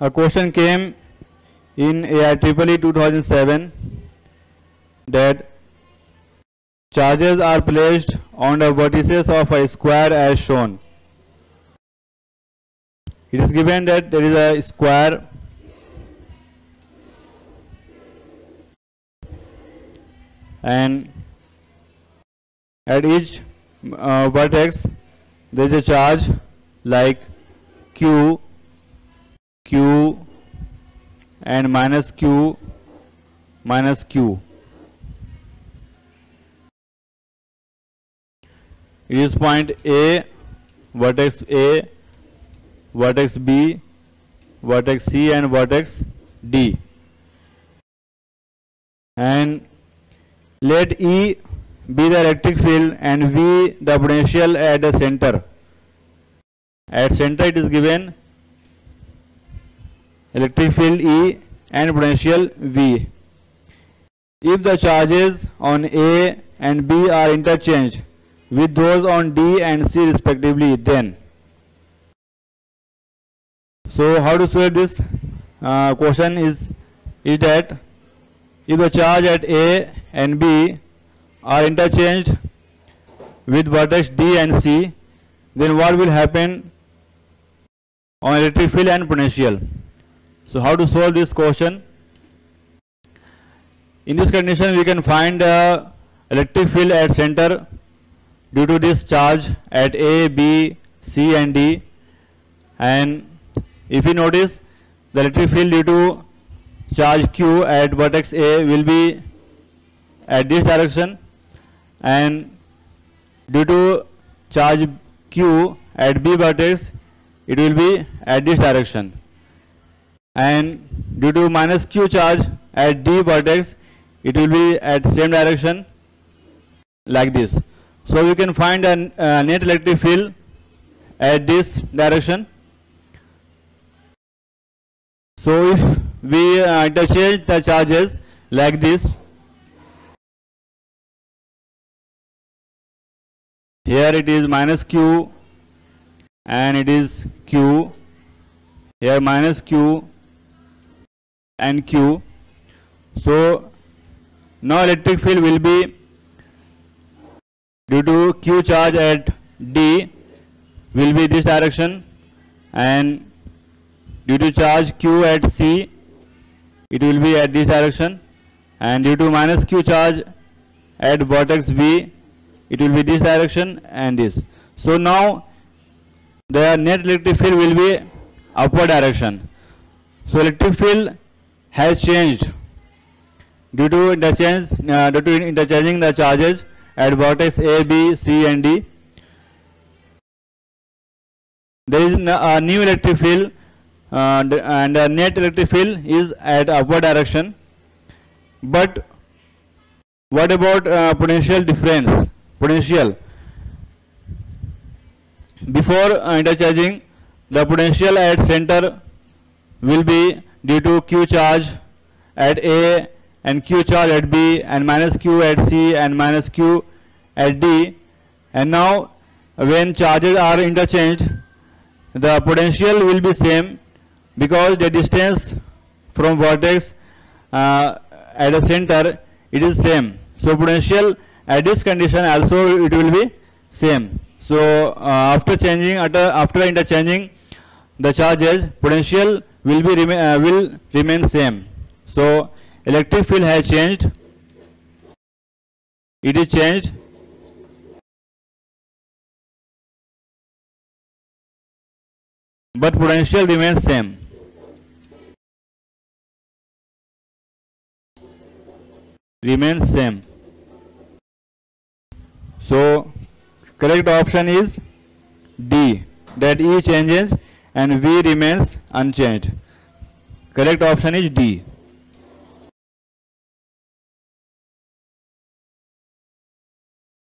A question came in AIEEE 2007 that charges are placed on the vertices of a square as shown. It is given that there is a square and at each uh, vertex there is a charge like q q and minus q minus q it is point a vertex a vertex b vertex c and vertex d and let e be the electric field and V the potential at the center. At center it is given electric field E and potential V. If the charges on A and B are interchanged with those on D and C respectively then. So how to solve this uh, question is, is that if the charge at A and B are interchanged with vertex D and C, then what will happen on electric field and potential? So how to solve this question? In this condition, we can find the electric field at center due to this charge at A, B, C and D. And if you notice, the electric field due to charge Q at vertex A will be at this direction and due to charge q at b vertex it will be at this direction. And due to minus q charge at d vertex it will be at same direction like this. So we can find a uh, net electric field at this direction. So if we uh, interchange the charges like this here it is minus q and it is q here minus q and q so now electric field will be due to q charge at d will be this direction and due to charge q at c it will be at this direction and due to minus q charge at vertex v it will be this direction and this. So now the net electric field will be upward direction. So electric field has changed due to interchange uh, due to interchanging the charges at vertex A, B, C and D. There is a new electric field uh, and the net electric field is at upward direction. But what about uh, potential difference? potential. Before uh, intercharging, the potential at center will be due to Q charge at A and Q charge at B and minus Q at C and minus Q at D. And now when charges are interchanged, the potential will be same because the distance from vertex uh, at the center it is same. So potential at this condition also it will be same so uh, after changing after, after interchanging the charges potential will be remain uh, will remain same so electric field has changed it is changed but potential remains same remains same so correct option is D that E changes and V remains unchanged. Correct option is D.